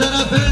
that I've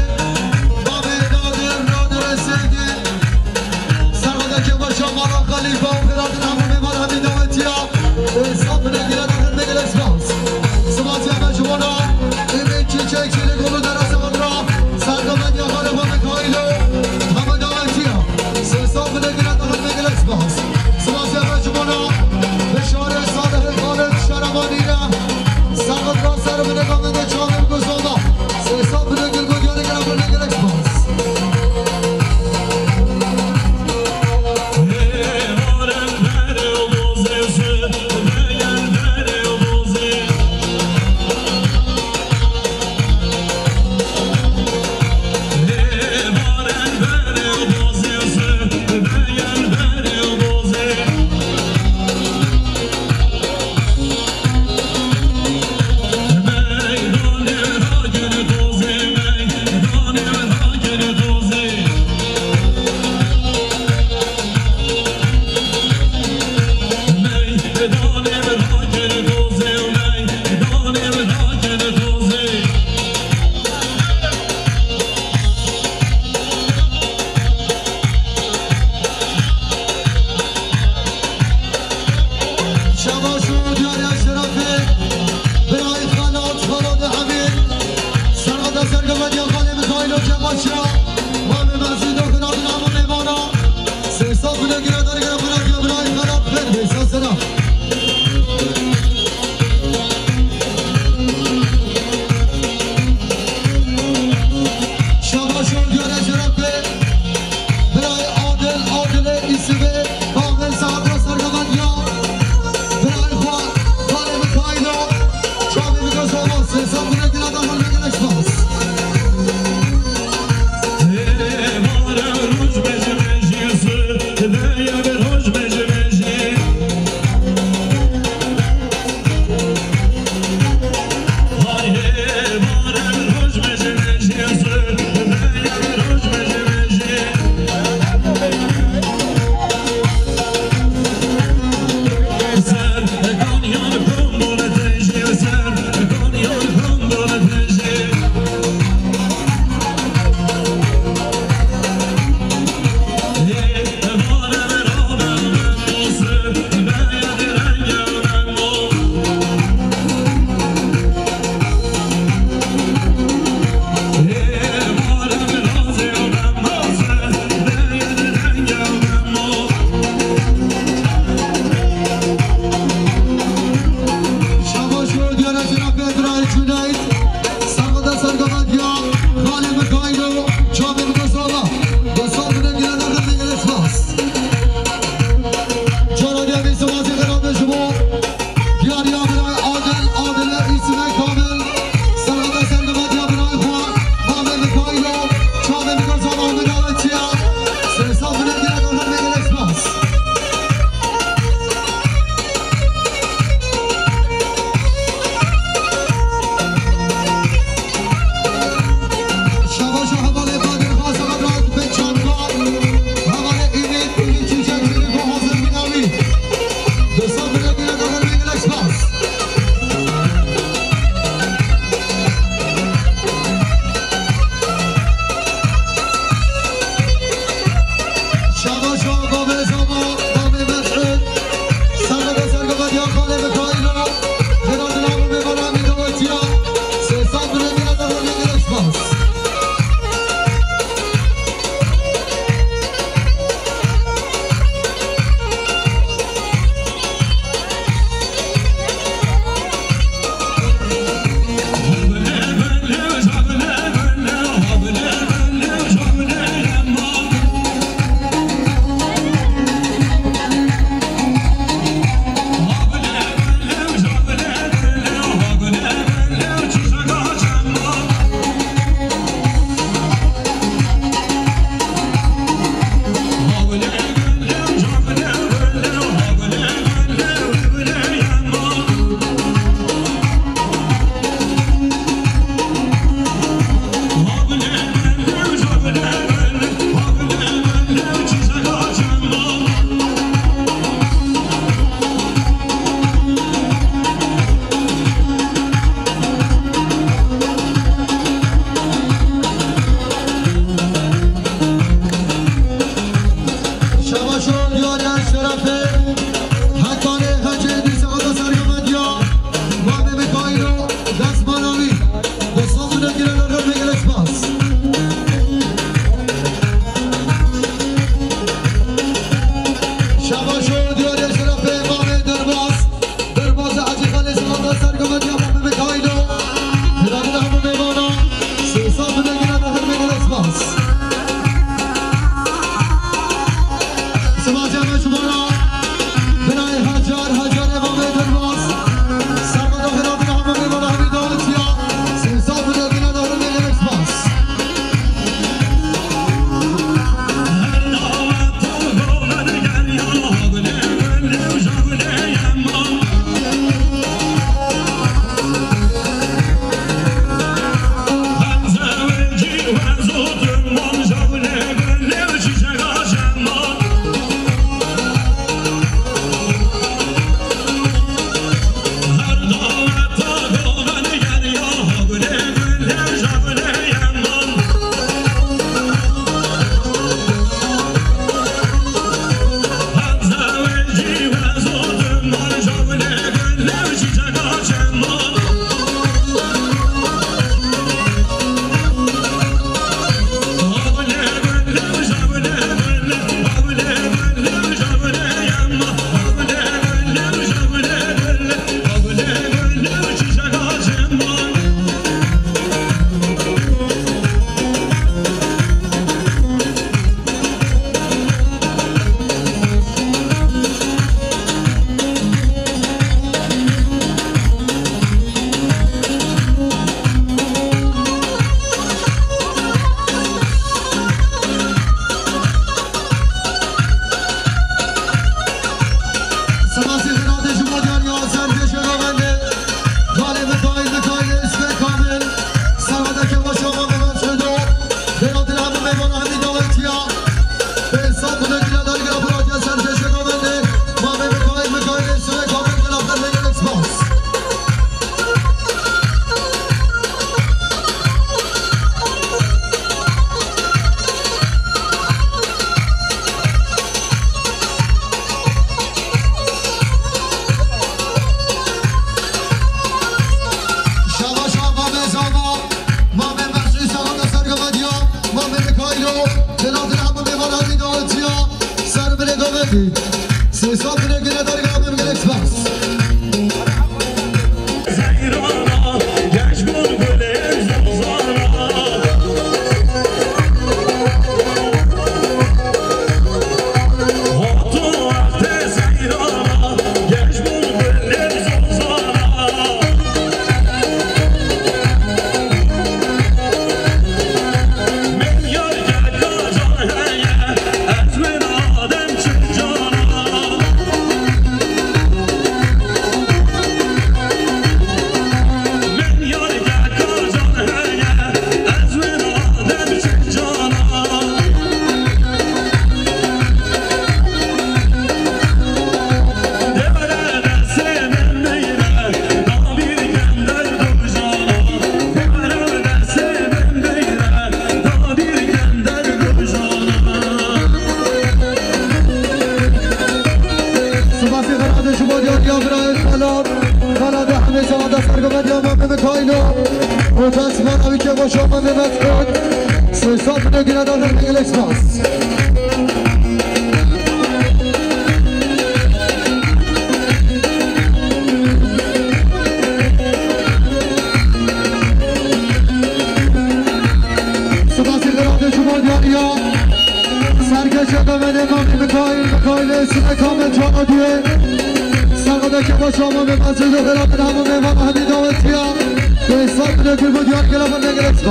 you know.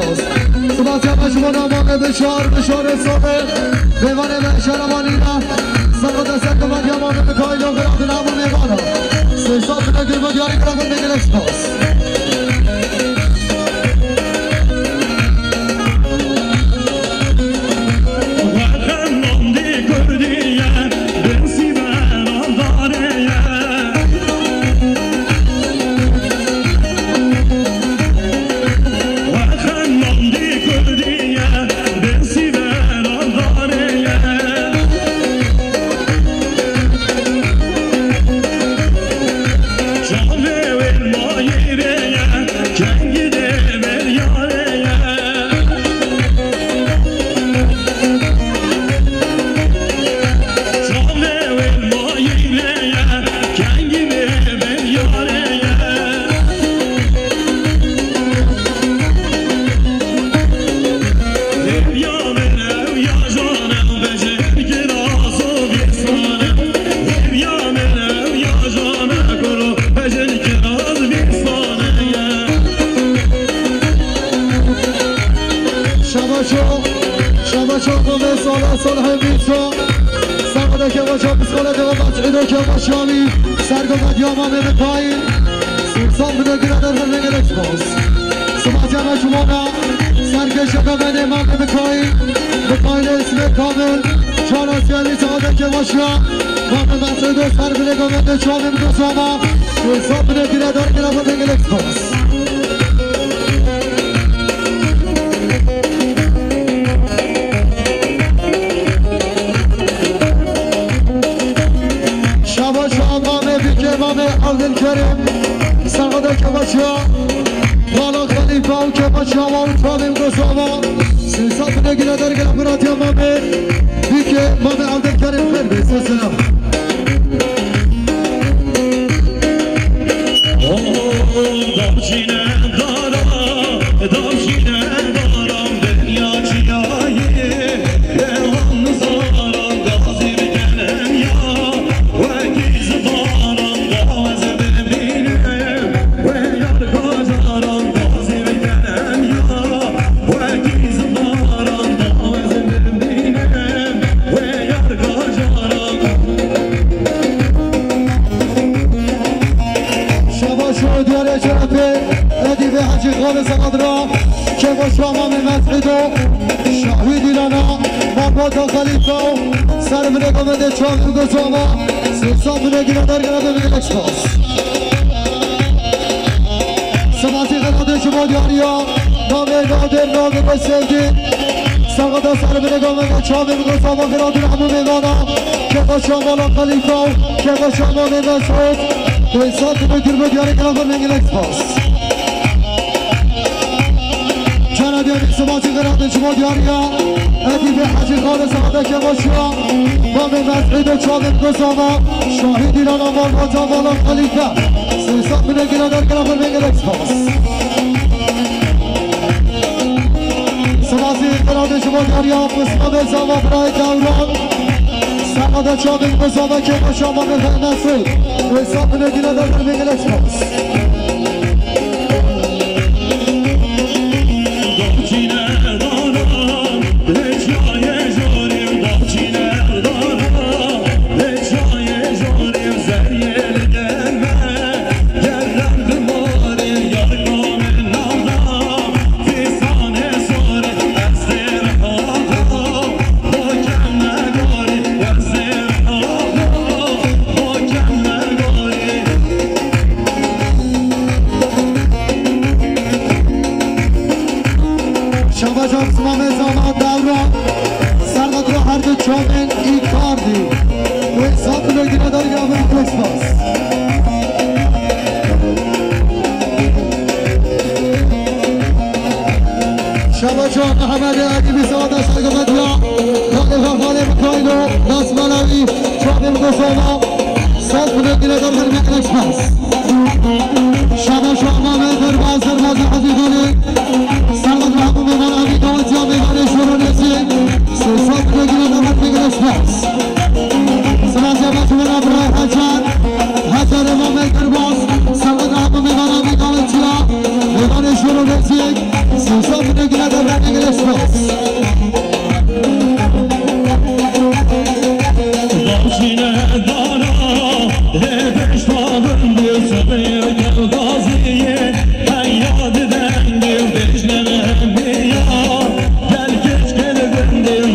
خواست سباز یواش منامان بشار بشار صبح بیوان بشار مانینا سقط سکت من یمان بکایل و غراق نامون میوانا سیستان بگیر و دیاری براغن بگیرش خواست mamy Mercedes barwnego wędeczowym do słowa Wysobny dyredor kierownik Lexus Şavaşan mamy wyciewamy Aldın Kerim. Sağda Kebaşa Bala Khalifa Kebaşa Mavutavim Kosova Sizatına giredir Gelapırat yamamir قصوما سلسات نقل درقل مرات يا مامي بيك مامي عبد سر زناد را که با شامان مدح دو شاهی دیلانا ما با تا خلیفا سر منه گمده چاکر گو شاما سرسان منه گیره در گره به بگه چاس سماسی خلاده شما دیاریا نامه نادر نامه بسیدی سرقدا سر منه گمده چاکر گو شاما خلاد رحمو میدانا که با شامان خلیفا که با شامان مسعود به انسان که بگیر بگیاره l'expos C'era di ogni sumati grande in cimo di aria E di viaggi خالص سعاده که باشیا با به مسعید و چاقب گزاما شاهدی را نمان و جوالا خلیفه سلسات من گیره در گره فرمه گل اکسپاس سمازی اقتراد شما دریا قسمه به زما برای دوران سعاده چاقب گزاما که با شما به نسل و حساب من گیره در فرمه گل اکسپاس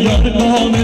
yarına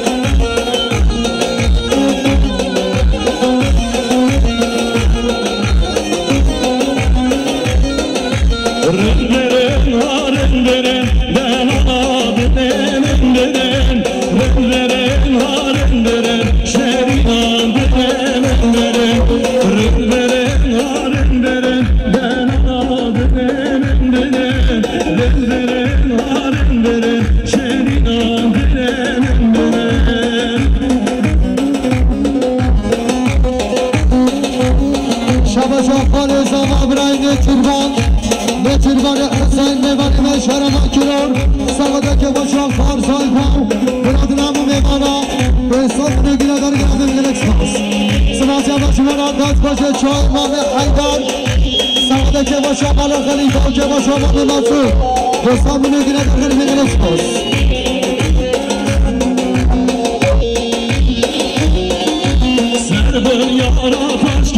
داد باشه چای مام حیدر سواده که باشم بالا خلیفه که باشم مام مسعود به حساب نگیره دار گرده میگن اکسپاس Serbır yara taş